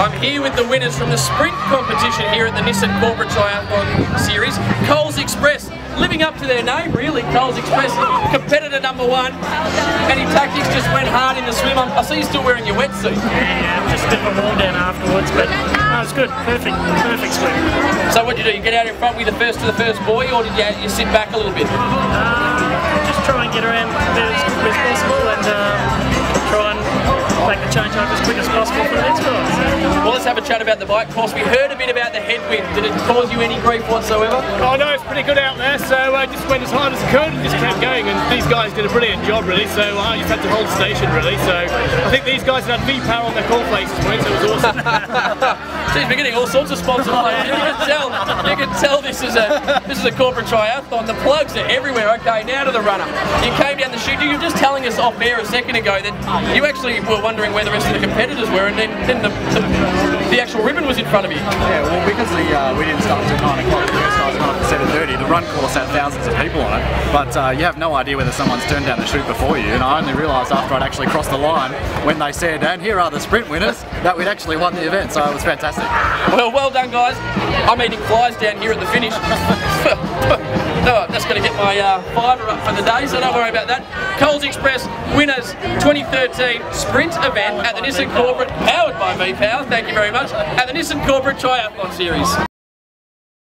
I'm here with the winners from the sprint competition here at the Nissan Corporate Triathlon Series. Coles Express, living up to their name really, Coles Express, competitor number one. Any tactics just went hard in the swim. I see you're still wearing your wetsuit. Yeah, just a bit of a warm down afterwards, but no, it's good, perfect, perfect swim. So what did you do? You get out in front with the first to the first buoy or did you, you sit back a little bit? Um, just try and get around chat about the bike course. We heard a bit about the headwind. Did it cause you any grief whatsoever? Oh no, it's pretty good out there, so I uh, just went as hard as I could and just kept going. And these guys did a brilliant job, really. So uh, I just had to hold station, really. So I think these guys had V-Power on their cornflakes this morning, so it was awesome. Jeez, we're getting all sorts of sponsors. you can tell, you can tell this is a this is a corporate triathlon. The plugs are everywhere. Okay, now to the runner. You came down the chute. You were just telling us off air a second ago that you actually were wondering where the rest of the competitors were, and then, then the, the, the actual ribbon was in front of you. Yeah, well, because the, uh, we didn't start until 9 o'clock, run course had thousands of people on it, but uh, you have no idea whether someone's turned down the chute before you, and I only realised after I'd actually crossed the line when they said, and here are the sprint winners, that we'd actually won the event, so it was fantastic. Well, well done, guys. I'm eating flies down here at the finish. no, that's going to get my uh, fibre up for the day, so don't worry about that. Coles Express winners 2013 sprint event at the Nissan Corporate, powered by V-Power, thank you very much, at the Nissan Corporate Triathlon Series.